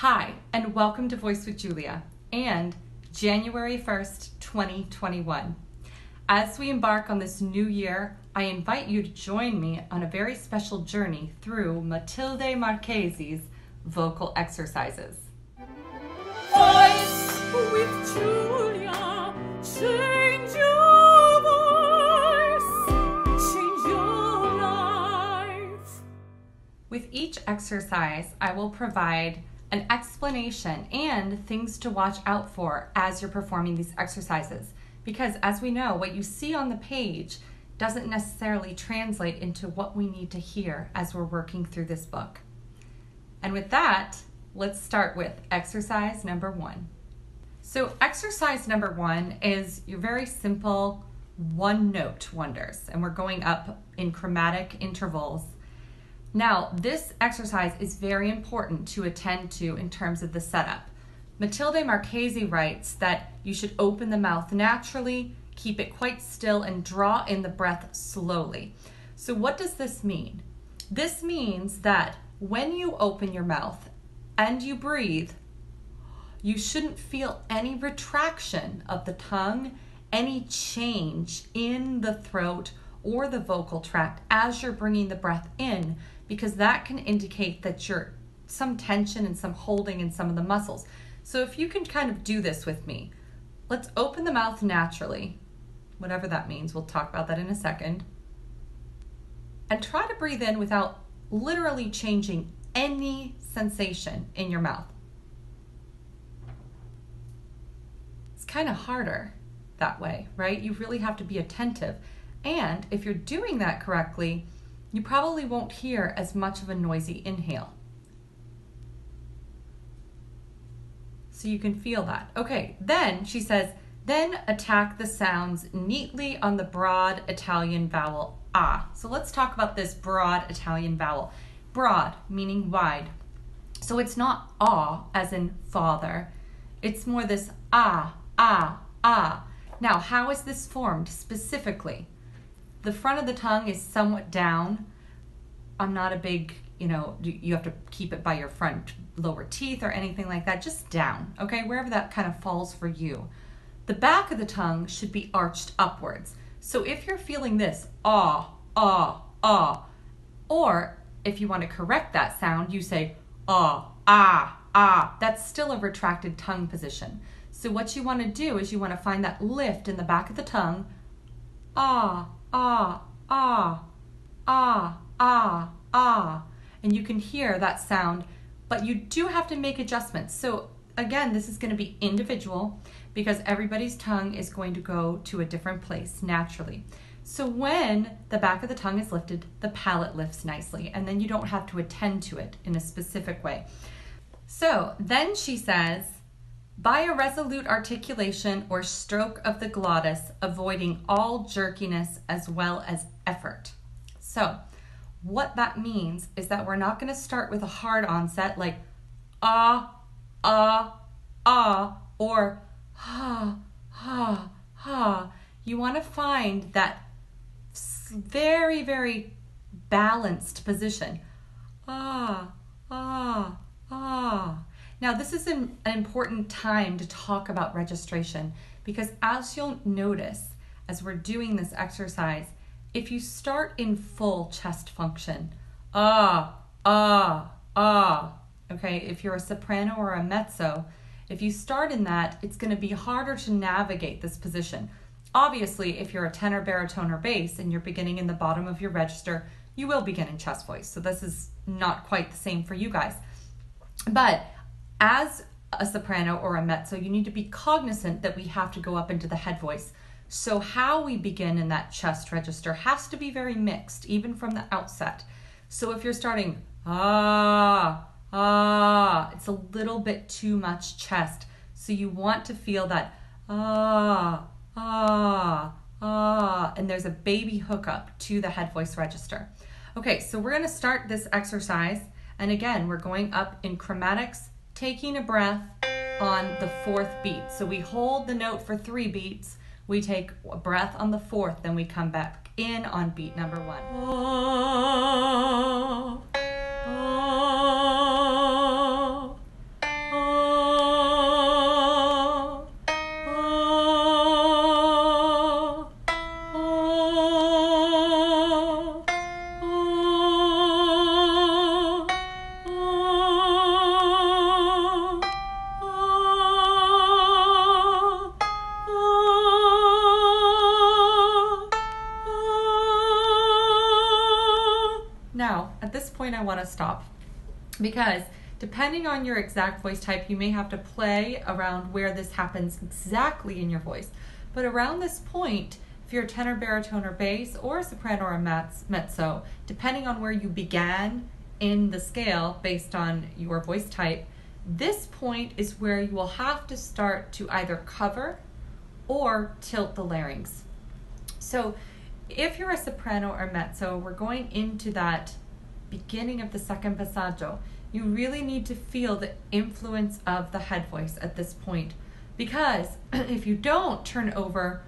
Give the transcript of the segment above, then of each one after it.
Hi, and welcome to Voice with Julia and January 1st, 2021. As we embark on this new year, I invite you to join me on a very special journey through Mathilde Marchesi's vocal exercises. Voice with Julia. Change your voice. Change your life. With each exercise, I will provide an explanation and things to watch out for as you're performing these exercises. Because as we know, what you see on the page doesn't necessarily translate into what we need to hear as we're working through this book. And with that, let's start with exercise number one. So, exercise number one is your very simple one note wonders, and we're going up in chromatic intervals now, this exercise is very important to attend to in terms of the setup. Mathilde Marchesi writes that you should open the mouth naturally, keep it quite still, and draw in the breath slowly. So, what does this mean? This means that when you open your mouth and you breathe, you shouldn't feel any retraction of the tongue, any change in the throat or the vocal tract as you're bringing the breath in because that can indicate that you're some tension and some holding in some of the muscles. So if you can kind of do this with me, let's open the mouth naturally, whatever that means. We'll talk about that in a second. And try to breathe in without literally changing any sensation in your mouth. It's kind of harder that way, right? You really have to be attentive. And if you're doing that correctly, you probably won't hear as much of a noisy inhale. So you can feel that. Okay, then she says, then attack the sounds neatly on the broad Italian vowel ah. So let's talk about this broad Italian vowel. Broad, meaning wide. So it's not ah as in father. It's more this ah, ah, ah. Now, how is this formed specifically? The front of the tongue is somewhat down. I'm not a big, you know, you have to keep it by your front lower teeth or anything like that, just down, okay, wherever that kind of falls for you. The back of the tongue should be arched upwards. So if you're feeling this, ah, ah, ah, or if you want to correct that sound, you say ah, ah, ah. That's still a retracted tongue position. So what you want to do is you want to find that lift in the back of the tongue, ah, ah, ah, ah, ah, ah. And you can hear that sound, but you do have to make adjustments. So, again, this is going to be individual because everybody's tongue is going to go to a different place naturally. So, when the back of the tongue is lifted, the palate lifts nicely, and then you don't have to attend to it in a specific way. So, then she says, by a resolute articulation or stroke of the glottis, avoiding all jerkiness as well as effort. So, what that means is that we're not going to start with a hard onset like ah, ah, ah, or ha, ha, ha. You want to find that very, very balanced position. Ah, ah, ah. Now, this is an, an important time to talk about registration because, as you'll notice as we're doing this exercise, if you start in full chest function, ah, ah, ah, okay, if you're a soprano or a mezzo, if you start in that, it's going to be harder to navigate this position. Obviously, if you're a tenor, baritone, or bass and you're beginning in the bottom of your register, you will begin in chest voice. So, this is not quite the same for you guys. But as a soprano or a mezzo, you need to be cognizant that we have to go up into the head voice. So, how we begin in that chest register has to be very mixed, even from the outset. So, if you're starting ah, ah, it's a little bit too much chest. So, you want to feel that ah, ah, ah, and there's a baby hookup to the head voice register. Okay, so we're gonna start this exercise. And again, we're going up in chromatics taking a breath on the fourth beat. So we hold the note for three beats, we take a breath on the fourth, then we come back in on beat number one. Ah. Point I want to stop because depending on your exact voice type, you may have to play around where this happens exactly in your voice. But around this point, if you're a tenor, baritone, or bass, or a soprano or a mezzo, depending on where you began in the scale based on your voice type, this point is where you will have to start to either cover or tilt the larynx. So if you're a soprano or mezzo, we're going into that beginning of the second passaggio. You really need to feel the influence of the head voice at this point because if you don't turn over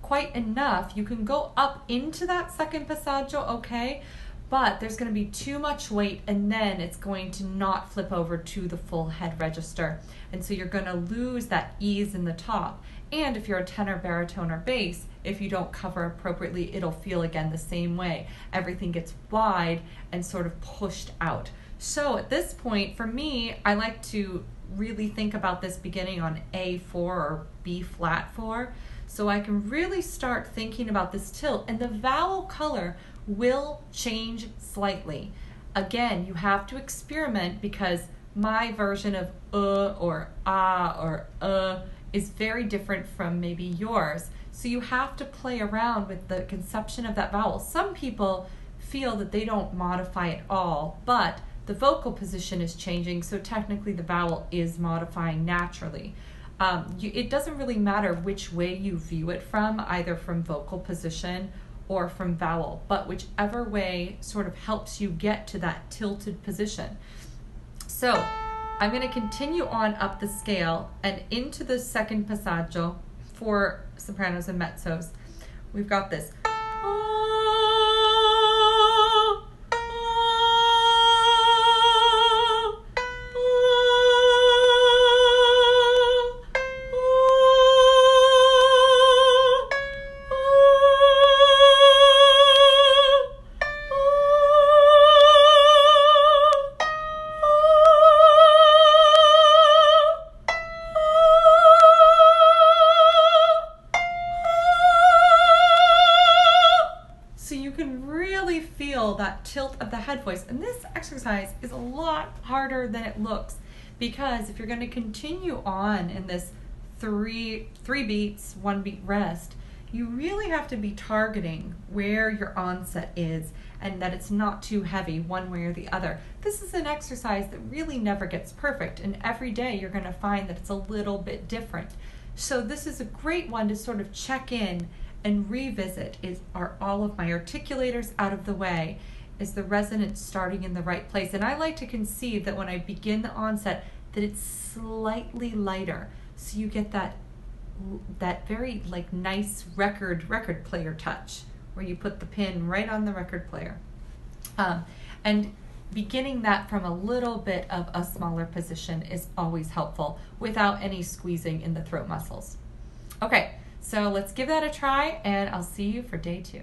quite enough, you can go up into that second passaggio, okay, but there's going to be too much weight and then it's going to not flip over to the full head register. And so you're going to lose that ease in the top. And if you're a tenor, baritone, or bass, if you don't cover appropriately, it'll feel again the same way. Everything gets wide and sort of pushed out. So at this point, for me, I like to really think about this beginning on A4 or B flat 4. So I can really start thinking about this tilt and the vowel color will change slightly. Again, you have to experiment because my version of uh or ah or uh is very different from maybe yours. So you have to play around with the conception of that vowel. Some people feel that they don't modify at all, but the vocal position is changing, so technically the vowel is modifying naturally. Um, you, it doesn't really matter which way you view it from, either from vocal position or from vowel, but whichever way sort of helps you get to that tilted position. So I'm going to continue on up the scale and into the second passaggio for sopranos and mezzos. We've got this. That tilt of the head voice. And this exercise is a lot harder than it looks because if you're going to continue on in this three three beats, one beat rest, you really have to be targeting where your onset is and that it's not too heavy one way or the other. This is an exercise that really never gets perfect and every day you're going to find that it's a little bit different. So this is a great one to sort of check in and revisit is are all of my articulators out of the way? Is the resonance starting in the right place? And i like to conceive that when i begin the onset that it's slightly lighter. So you get that that very like nice record record player touch where you put the pin right on the record player. Um, and beginning that from a little bit of a smaller position is always helpful without any squeezing in the throat muscles. Okay so let's give that a try and I'll see you for day two.